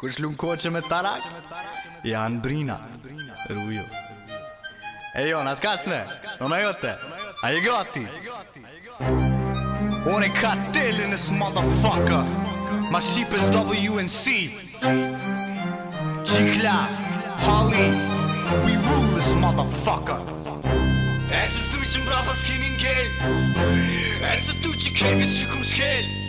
Kush lum koqe me tarak Janë brina Rujo E jo, në të kasne Në me jote A i gati Unë e kartelin e s'motherfucker Ma shqip e Qikla Holly We rule this motherfucker E që të tu që mbrapa s'kimi n'gel E që të tu që kemi që të tu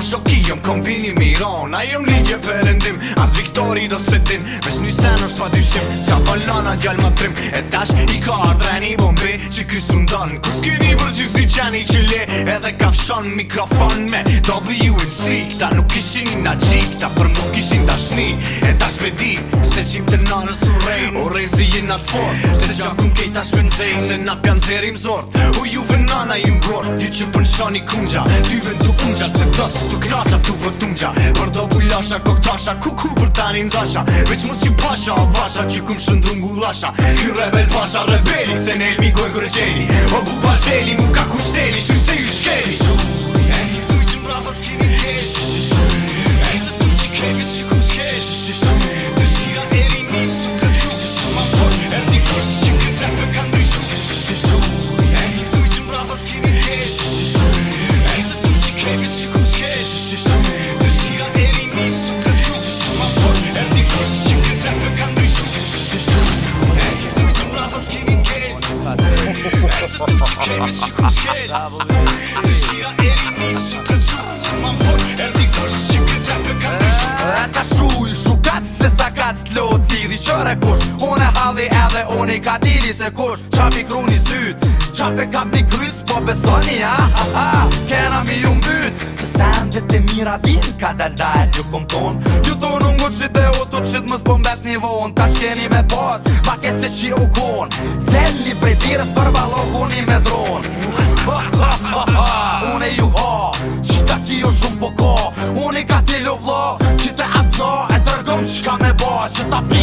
Kon shoki jëm kon vini mi ron A jëm ligje për endim As viktori do se din Vesh një sen është pa dyshim Ska falona gjall më trim E tash i ka ardhre një bombi Që ky su ndon Kus kini vërgjë si qeni që le Edhe kafshon mikrofon me WNC Kta nuk ishin i na qik Ta për nuk ishin tashni E tash me di Se qim të nërës u rej U rej si jin atë fort Se gjakum kej tash me nëzhej Se na pjan zerim zort U juve nana i mbror Ty që pën kungja se tu knaqa, tu për tungja Për do kok koktasha, ku ku për tani nëzasha Veq mos që pasha, o vasha, që kum shëndru ngu lasha Ky rebel pasha, rebeli, se ne elmi goj gërgjeli O bu bashkeli, mu ka kushteli, shuj se ju shkeli Shuj, shuj, shuj, shuj, shuj, shuj, Kemi si kushtjeli Dëshira eri nishtë Këtë surën që më më hërë Erdi kështë që këta përkandyshë E ta shu i shukat Se sa katë t'lo T'i dhi kush Une halë i edhe Oni ka t'ili se kush Qa pikru një sytë Qa përkamp një krytë S'po besoni Kena mi ju mbytë Se sendet e mirabin Ka dal dal Jukëm tonë Kjo tonë në ngutë Qëtë e otë Qëtë më s'pëmbet nivonë Ta shkeni me pas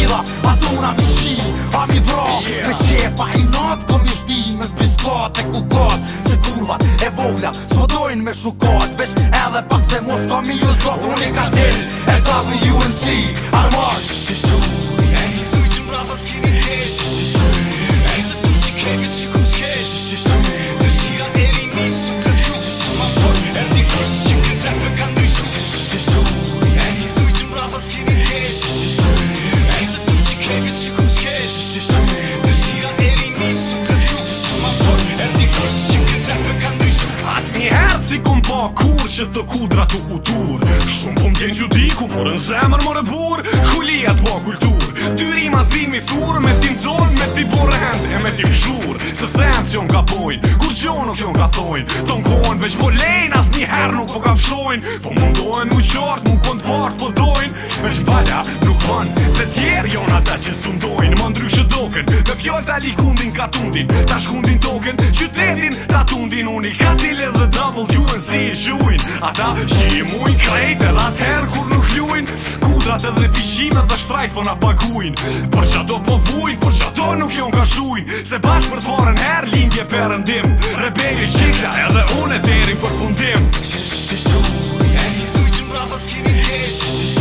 vida A tu na mi shi, a mi dhra yeah. Me shefa i nat, po mi shdi Me t'biskat e kukat Se kurvat e vogla, s'po dojnë me shukat Vesh edhe pak se mos ka mi ju zot Unë i ka dhe, e ta për UNC Armash, shishu, e një të që mbrata s'kimi Kom pa kur që të kudra të kutur Shumë pëm po gjenë që di ku morë në zemër morë bur Kulia të pa kultur Ty rima zdi mi thur Me tim zonë, me ti borë rëhend E me tim shur Se zemë që nga bojnë, Kur që jonë nuk jonë ka thojnë Të kohën veç po lejnë As një herë nuk po ka fshojnë Po mundohen mu qartë, mu kontë partë po dojnë Veç valja nuk vënë Se tjerë jonë ata që sundojnë fjallë të likundin ka tundin Ta shkundin token, qytetin ta tundin Uni ka tile dhe double ju në si i gjuin Ata që i muin krejt edhe atëherë kur nuk ljuin Kudrat edhe pishime dhe shtrajt po na paguin Për që ato po vujn, për që ato nuk jo nga shuin Se bashkë për të her, lindje përëndim Rebeli shikla, edhe une derin për fundim Shë shë shë